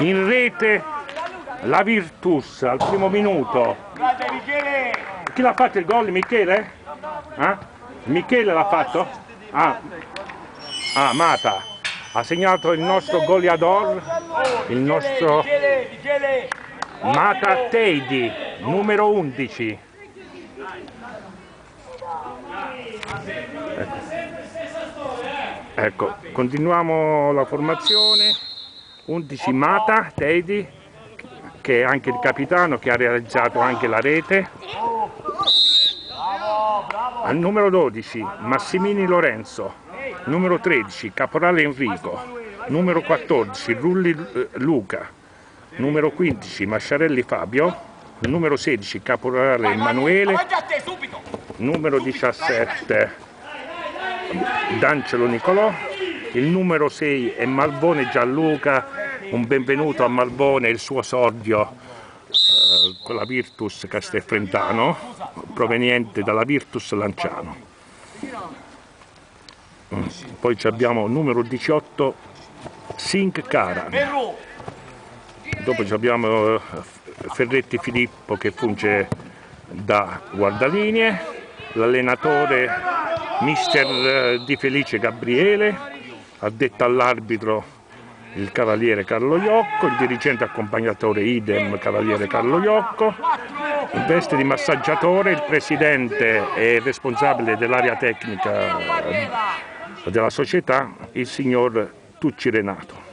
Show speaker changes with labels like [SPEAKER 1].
[SPEAKER 1] In rete la Virtus al primo minuto. Chi l'ha fatto il gol? Michele? Eh? Michele l'ha fatto? Ah. ah, Mata. Ha segnato il nostro goleador, il nostro Mata Teidi, numero 11. Ecco. ecco, continuiamo la formazione. 11 Mata Teidi, che è anche il capitano che ha realizzato anche la rete. Al numero 12 Massimini Lorenzo, numero 13 Caporale Enrico, numero 14 Rulli eh, Luca, numero 15 Masciarelli Fabio, numero 16 Caporale Emanuele, numero 17 D'Angelo Nicolò, il numero 6 è Malbone Gianluca, un benvenuto a Malbone e il suo sordio eh, con la Virtus Castelfrentano, proveniente dalla Virtus Lanciano. Mm, poi abbiamo numero 18 Sink Karan. Dopo abbiamo eh, Ferretti Filippo che funge da guardalinee, l'allenatore mister eh, Di Felice Gabriele, addetto all'arbitro il cavaliere Carlo Iocco, il dirigente accompagnatore idem cavaliere Carlo Iocco, in veste di massaggiatore il presidente e responsabile dell'area tecnica della società, il signor Tucci Renato.